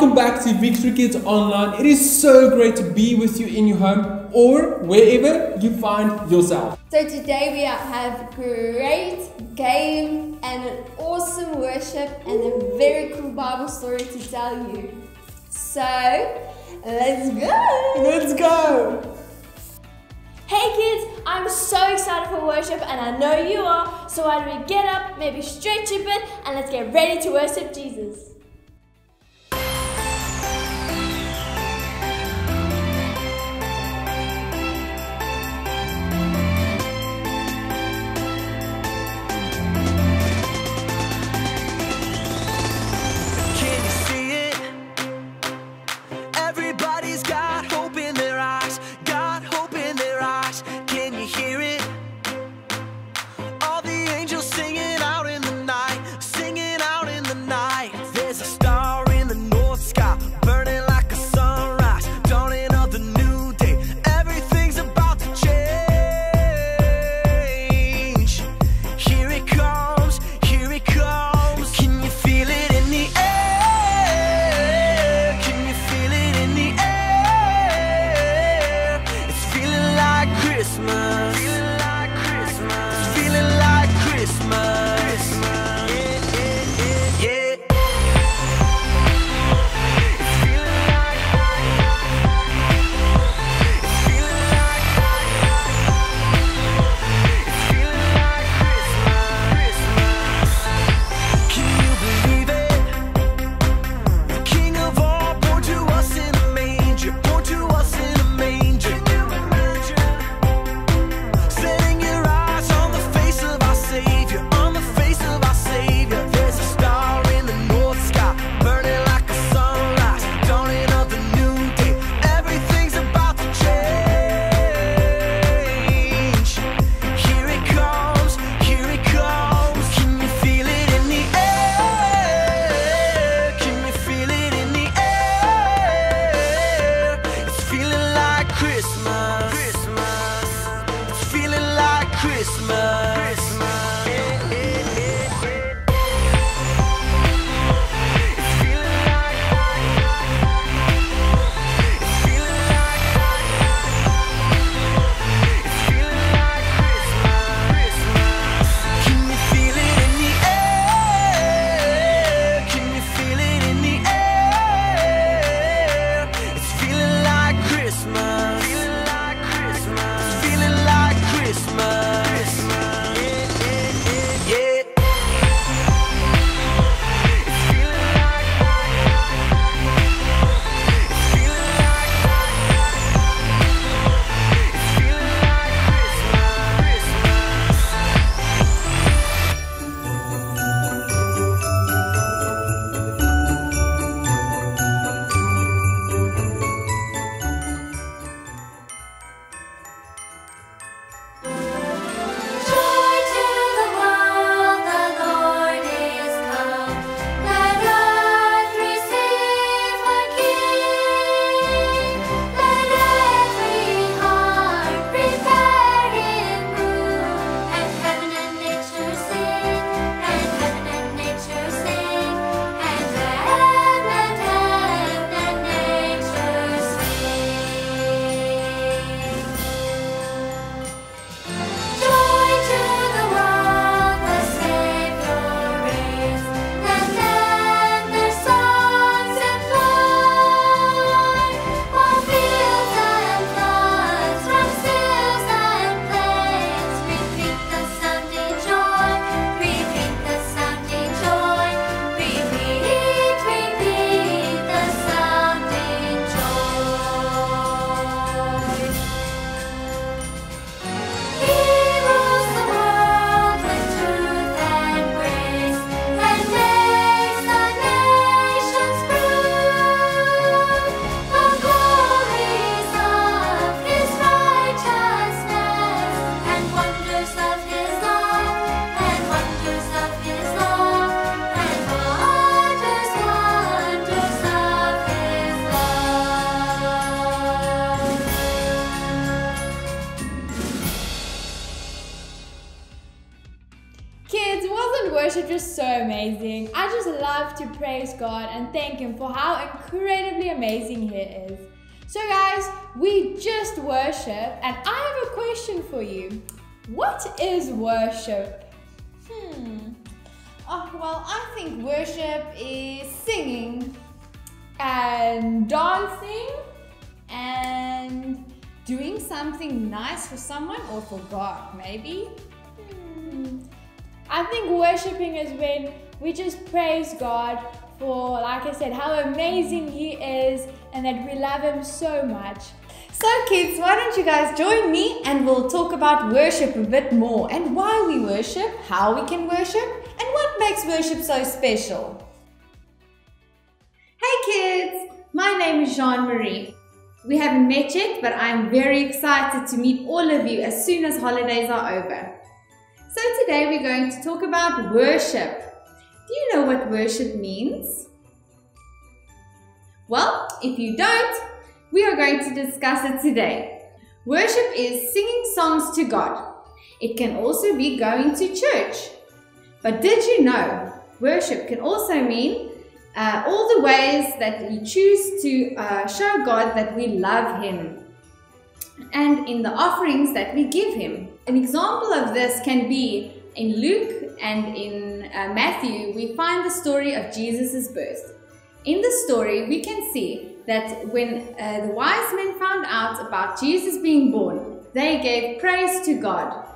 welcome back to Victory Kids Online. It is so great to be with you in your home or wherever you find yourself. So today we have a great game and an awesome worship and a very cool Bible story to tell you. So let's go. Let's go. Hey kids, I'm so excited for worship and I know you are. So why don't we get up, maybe stretch a bit, and let's get ready to worship Jesus. Wasn't just so amazing? I just love to praise God and thank Him for how incredibly amazing He is. So, guys, we just worship, and I have a question for you. What is worship? Hmm. Oh, well, I think worship is singing. And dancing? and doing something nice for someone or for God, maybe. I think worshiping is when we just praise God for, like I said, how amazing He is and that we love Him so much. So, kids, why don't you guys join me and we'll talk about worship a bit more and why we worship, how we can worship, and what makes worship so special. Hey, kids! My name is Jean Marie. We haven't met yet, but I'm very excited to meet all of you as soon as holidays are over. So, today we're going to talk about worship. Do you know what worship means? Well, if you don't, we are going to discuss it today. Worship is singing songs to God. It can also be going to church. But did you know worship can also mean uh, all the ways that we choose to uh, show God that we love Him and in the offerings that we give Him? An example of this can be in Luke and in uh, Matthew, we find the story of Jesus' birth. In the story, we can see that when uh, the wise men found out about Jesus being born, they gave praise to God.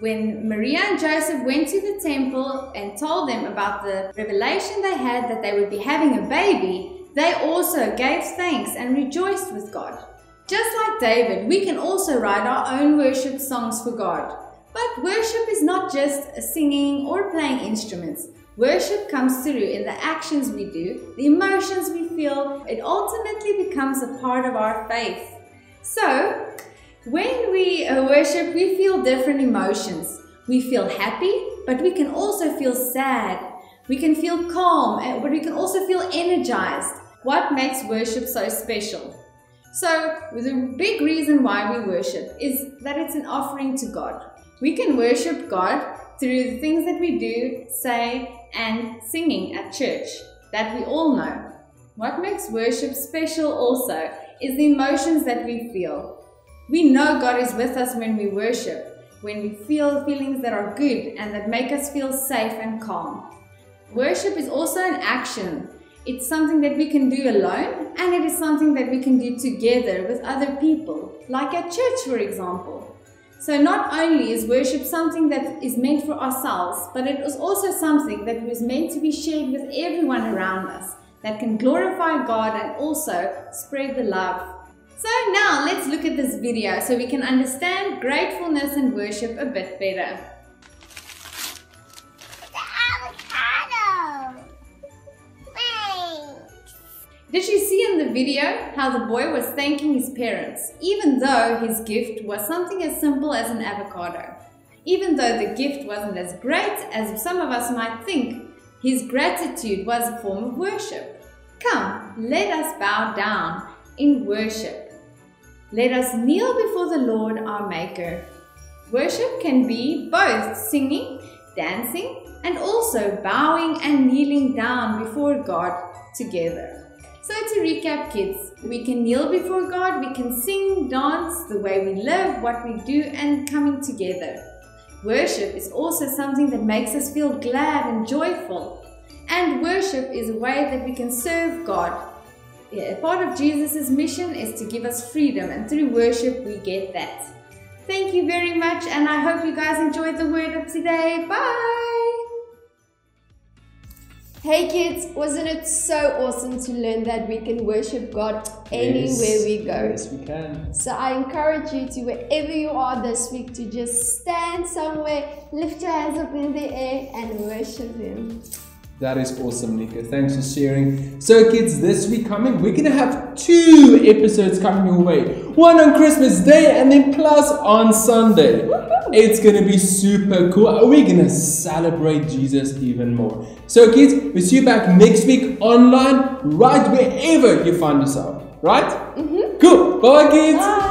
When Maria and Joseph went to the temple and told them about the revelation they had that they would be having a baby, they also gave thanks and rejoiced with God. Just like David, we can also write our own worship songs for God. But worship is not just singing or playing instruments. Worship comes through in the actions we do, the emotions we feel. It ultimately becomes a part of our faith. So, when we uh, worship, we feel different emotions. We feel happy, but we can also feel sad. We can feel calm, eh, but we can also feel energized. What makes worship so special? So, the big reason why we worship is that it's an offering to God. We can worship God through the things that we do, say, and singing at church that we all know. What makes worship special also is the emotions that we feel. We know God is with us when we worship, when we feel feelings that are good and that make us feel safe and calm. Worship is also an action. It's something that we can do alone and it is something that we can do together with other people, like at church, for example. So not only is worship something that is meant for ourselves, but it is also something that was meant to be shared with everyone around us that can glorify God and also spread the love. So now let's look at this video so we can understand gratefulness and worship a bit better. Did you see in the video how the boy was thanking his parents, even though his gift was something as simple as an avocado? Even though the gift wasn't as great as some of us might think, his gratitude was a form of worship. Come, let us bow down in worship. Let us kneel before the Lord our Maker. Worship can be both singing, dancing, and also bowing and kneeling down before God together. So to recap kids, we can kneel before God, we can sing, dance, the way we live, what we do and coming together. Worship is also something that makes us feel glad and joyful. And worship is a way that we can serve God. Yeah, part of Jesus' mission is to give us freedom and through worship we get that. Thank you very much and I hope you guys enjoyed the word of today. Bye! Hey kids, wasn't it so awesome to learn that we can worship God anywhere Yes, we go? Yes, we can. So I encourage you to, wherever you are this week, to just stand somewhere, lift your hands up in the air, and worship Him. That is awesome, Nika. Thanks for sharing. So, kids, this week coming, we're gonna have two episodes coming your way. One on Christmas Day, and then plus on Sunday. It's gonna be super cool. We're gonna celebrate Jesus even more. So, kids, we'll see you back next week online, right wherever you find yourself. Right? Mm-hmm. Cool. Bye, kids. Bye.